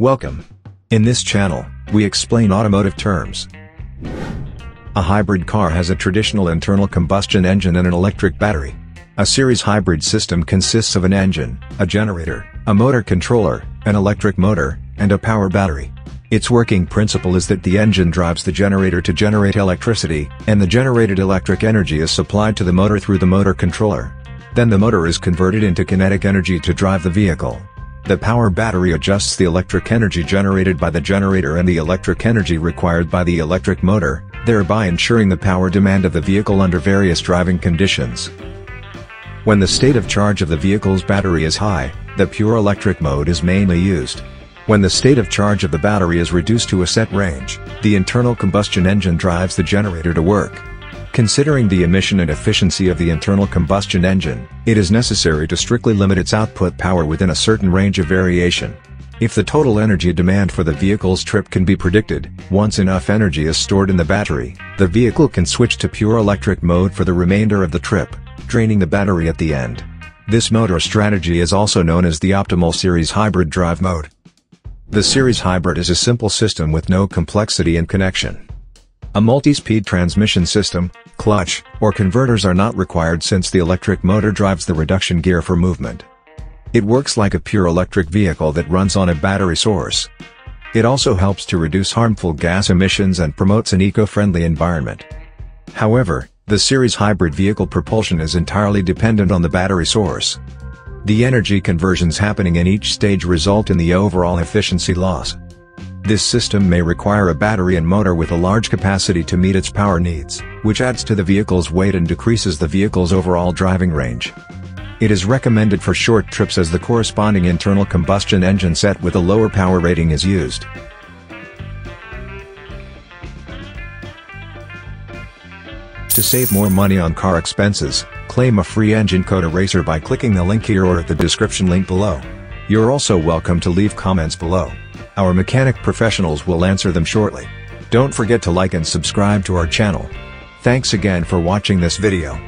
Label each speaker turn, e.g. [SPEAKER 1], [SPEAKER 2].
[SPEAKER 1] Welcome. In this channel, we explain automotive terms. A hybrid car has a traditional internal combustion engine and an electric battery. A series hybrid system consists of an engine, a generator, a motor controller, an electric motor, and a power battery. Its working principle is that the engine drives the generator to generate electricity, and the generated electric energy is supplied to the motor through the motor controller. Then the motor is converted into kinetic energy to drive the vehicle. The power battery adjusts the electric energy generated by the generator and the electric energy required by the electric motor, thereby ensuring the power demand of the vehicle under various driving conditions. When the state of charge of the vehicle's battery is high, the pure electric mode is mainly used. When the state of charge of the battery is reduced to a set range, the internal combustion engine drives the generator to work. Considering the emission and efficiency of the internal combustion engine, it is necessary to strictly limit its output power within a certain range of variation. If the total energy demand for the vehicle's trip can be predicted, once enough energy is stored in the battery, the vehicle can switch to pure electric mode for the remainder of the trip, draining the battery at the end. This motor strategy is also known as the optimal series hybrid drive mode. The series hybrid is a simple system with no complexity in connection. A multi-speed transmission system, clutch, or converters are not required since the electric motor drives the reduction gear for movement. It works like a pure electric vehicle that runs on a battery source. It also helps to reduce harmful gas emissions and promotes an eco-friendly environment. However, the series hybrid vehicle propulsion is entirely dependent on the battery source. The energy conversions happening in each stage result in the overall efficiency loss. This system may require a battery and motor with a large capacity to meet its power needs, which adds to the vehicle's weight and decreases the vehicle's overall driving range. It is recommended for short trips as the corresponding internal combustion engine set with a lower power rating is used. To save more money on car expenses, claim a free engine code eraser by clicking the link here or at the description link below. You're also welcome to leave comments below. Our mechanic professionals will answer them shortly. Don't forget to like and subscribe to our channel. Thanks again for watching this video.